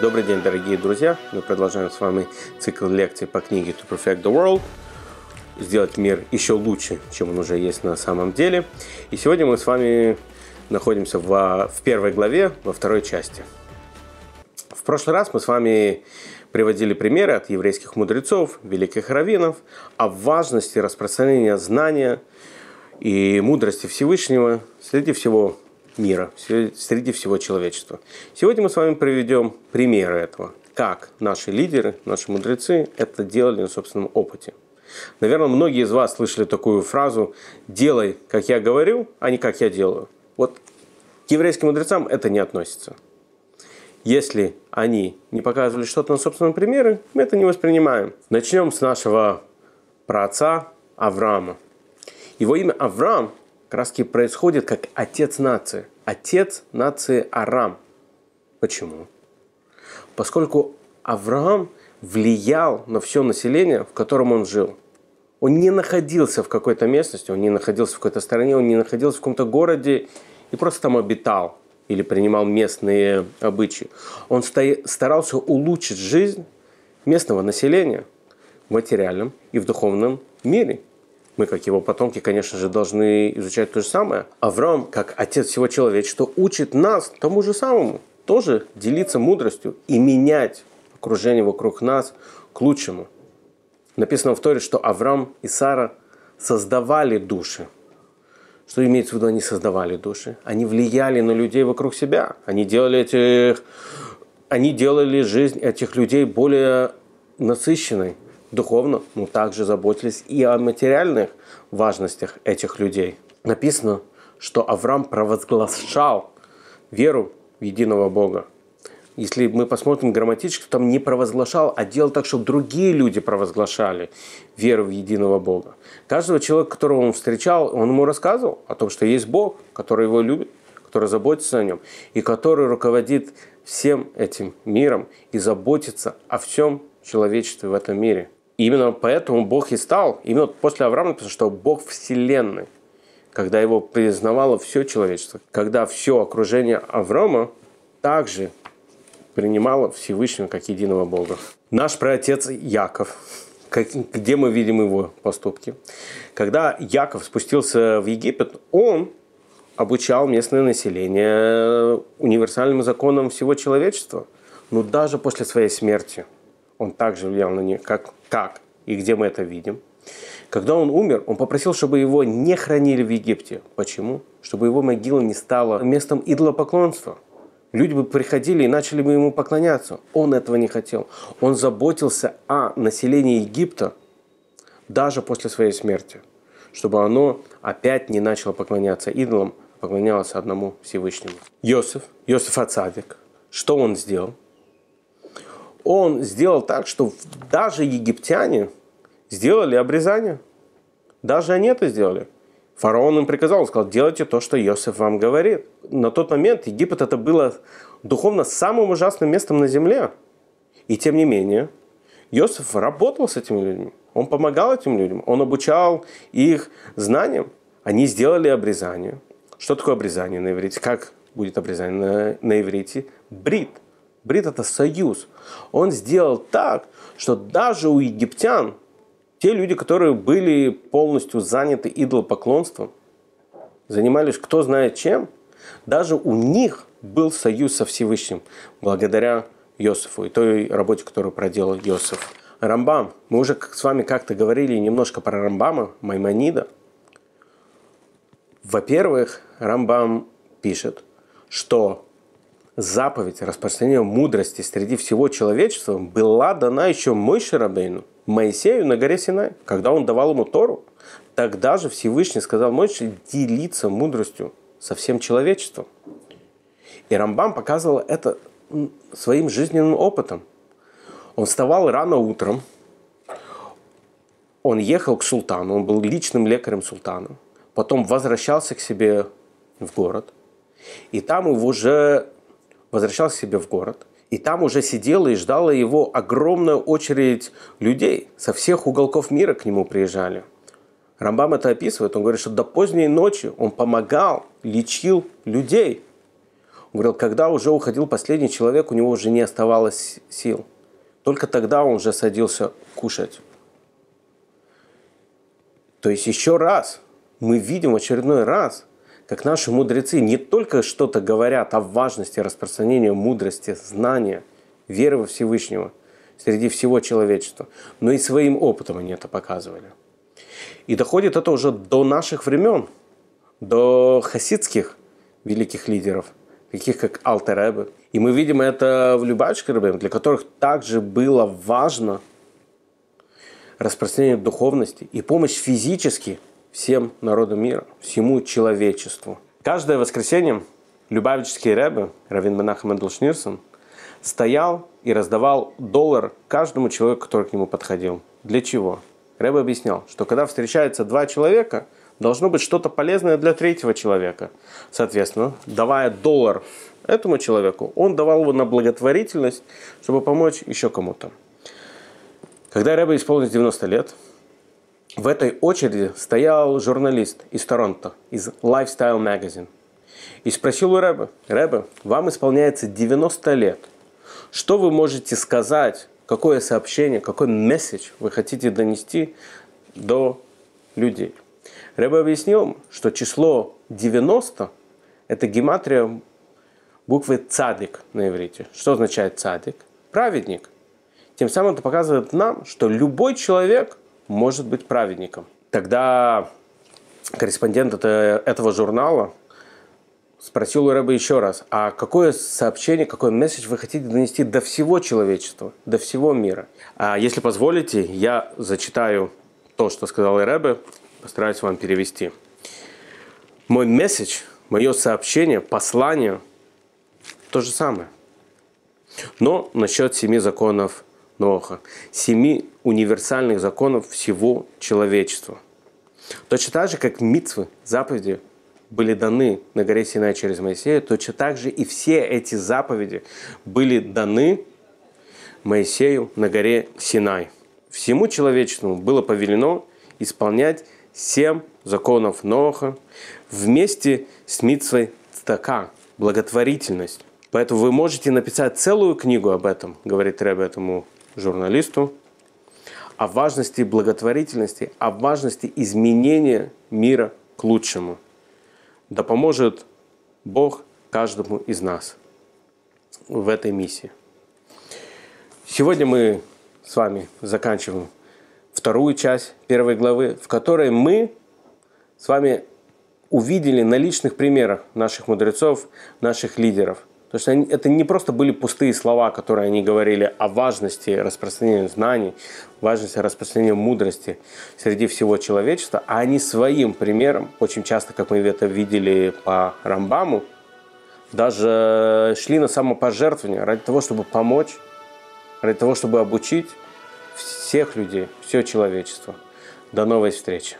Добрый день, дорогие друзья. Мы продолжаем с вами цикл лекций по книге To Perfect the World. Сделать мир еще лучше, чем он уже есть на самом деле. И сегодня мы с вами находимся в, в первой главе, во второй части. В прошлый раз мы с вами приводили примеры от еврейских мудрецов, великих раввинов о важности распространения знания и мудрости Всевышнего среди всего мира, среди всего человечества. Сегодня мы с вами приведем примеры этого, как наши лидеры, наши мудрецы это делали на собственном опыте. Наверное, многие из вас слышали такую фразу «делай, как я говорю, а не как я делаю». Вот к еврейским мудрецам это не относится. Если они не показывали что-то на собственном примере, мы это не воспринимаем. Начнем с нашего праотца Авраама. Его имя Авраам раз происходит как отец нации. Отец нации Арам. Почему? Поскольку Авраам влиял на все население, в котором он жил. Он не находился в какой-то местности, он не находился в какой-то стране, он не находился в каком-то городе и просто там обитал или принимал местные обычаи. Он старался улучшить жизнь местного населения в материальном и в духовном мире. Мы, как его потомки, конечно же, должны изучать то же самое. Авраам, как отец всего человечества, учит нас тому же самому. Тоже делиться мудростью и менять окружение вокруг нас к лучшему. Написано в Торе, что Авраам и Сара создавали души. Что имеется в виду, они создавали души? Они влияли на людей вокруг себя. Они делали, этих, они делали жизнь этих людей более насыщенной духовно, но также заботились и о материальных важностях этих людей. Написано, что Авраам провозглашал веру в единого Бога. Если мы посмотрим грамматически, то там не провозглашал, а делал так, чтобы другие люди провозглашали веру в единого Бога. Каждого человека, которого он встречал, он ему рассказывал о том, что есть Бог, который его любит, который заботится о нем, и который руководит всем этим миром и заботится о всем человечестве в этом мире. И именно поэтому Бог и стал, именно после Авраама написано, что Бог Вселенной, когда его признавало все человечество, когда все окружение Авраама также принимала Всевышнего как единого Бога. Наш праотец Яков, как, где мы видим его поступки. Когда Яков спустился в Египет, он обучал местное население универсальным законам всего человечества. Но даже после своей смерти он также влиял на них, как, как и где мы это видим. Когда он умер, он попросил, чтобы его не хранили в Египте. Почему? Чтобы его могила не стала местом идолопоклонства – Люди бы приходили и начали бы ему поклоняться. Он этого не хотел. Он заботился о населении Египта даже после своей смерти, чтобы оно опять не начало поклоняться идолам, поклонялось одному Всевышнему. Йосиф, Йосиф Ацадик, что он сделал? Он сделал так, что даже египтяне сделали обрезание. Даже они это сделали. Фараон им приказал, он сказал, делайте то, что Иосиф вам говорит. На тот момент Египет это было духовно самым ужасным местом на земле. И тем не менее, Иосиф работал с этими людьми. Он помогал этим людям, он обучал их знаниям. Они сделали обрезание. Что такое обрезание на иврите? Как будет обрезание на, на иврите? Брит. Брит – это союз. Он сделал так, что даже у египтян те люди, которые были полностью заняты идолопоклонством, занимались кто знает чем, даже у них был союз со Всевышним благодаря Иосифу и той работе, которую проделал Иосиф. Рамбам. Мы уже с вами как-то говорили немножко про Рамбама, Маймонида. Во-первых, Рамбам пишет, что заповедь распространения мудрости среди всего человечества была дана еще Мойше Рабейну – Моисею на горе Синай, когда он давал ему Тору, тогда же Всевышний сказал Моисею делиться мудростью со всем человечеством. И Рамбам показывал это своим жизненным опытом. Он вставал рано утром, он ехал к султану, он был личным лекарем султана, потом возвращался к себе в город, и там его уже возвращался себе в город – и там уже сидела и ждала его огромная очередь людей. Со всех уголков мира к нему приезжали. Рамбам это описывает. Он говорит, что до поздней ночи он помогал, лечил людей. Он говорил, когда уже уходил последний человек, у него уже не оставалось сил. Только тогда он уже садился кушать. То есть еще раз мы видим в очередной раз, как наши мудрецы не только что-то говорят о важности распространения мудрости, знания, веры во Всевышнего среди всего человечества, но и своим опытом они это показывали. И доходит это уже до наших времен, до хасидских великих лидеров, таких как Алтеребе. И мы видим это в Любавичке для которых также было важно распространение духовности и помощь физически всем народам мира, всему человечеству. Каждое воскресенье Любавический Рэбе, Равин Менахем Менделшнирсон, стоял и раздавал доллар каждому человеку, который к нему подходил. Для чего? Рэбе объяснял, что когда встречаются два человека, должно быть что-то полезное для третьего человека. Соответственно, давая доллар этому человеку, он давал его на благотворительность, чтобы помочь еще кому-то. Когда Рэбе исполнилось 90 лет, в этой очереди стоял журналист из Торонто, из Lifestyle Magazine. И спросил у Рэбе, Рэбе, вам исполняется 90 лет. Что вы можете сказать, какое сообщение, какой месседж вы хотите донести до людей? Рэбе объяснил, что число 90 – это гематрия буквы цадик на иврите. Что означает цадик? Праведник. Тем самым это показывает нам, что любой человек может быть праведником. Тогда корреспондент этого журнала спросил у Рэба еще раз, а какое сообщение, какой месседж вы хотите донести до всего человечества, до всего мира? А если позволите, я зачитаю то, что сказал Рэбе, постараюсь вам перевести. Мой месседж, мое сообщение, послание – то же самое. Но насчет семи законов Ноха, семи универсальных законов всего человечества. Точно так же, как митвы, заповеди были даны на горе Синай через Моисея, точно так же и все эти заповеди были даны Моисею на горе Синай. Всему человечеству было повелено исполнять семь законов Ноха вместе с митвой Цтака, благотворительность. Поэтому вы можете написать целую книгу об этом, говорит Рэб этому журналисту, о важности благотворительности, о важности изменения мира к лучшему. Да поможет Бог каждому из нас в этой миссии. Сегодня мы с вами заканчиваем вторую часть первой главы, в которой мы с вами увидели на личных примерах наших мудрецов, наших лидеров – Потому что они, это не просто были пустые слова, которые они говорили о важности распространения знаний, важности распространения мудрости среди всего человечества, а они своим примером, очень часто, как мы это видели по Рамбаму, даже шли на самопожертвование ради того, чтобы помочь, ради того, чтобы обучить всех людей, все человечество. До новой встречи.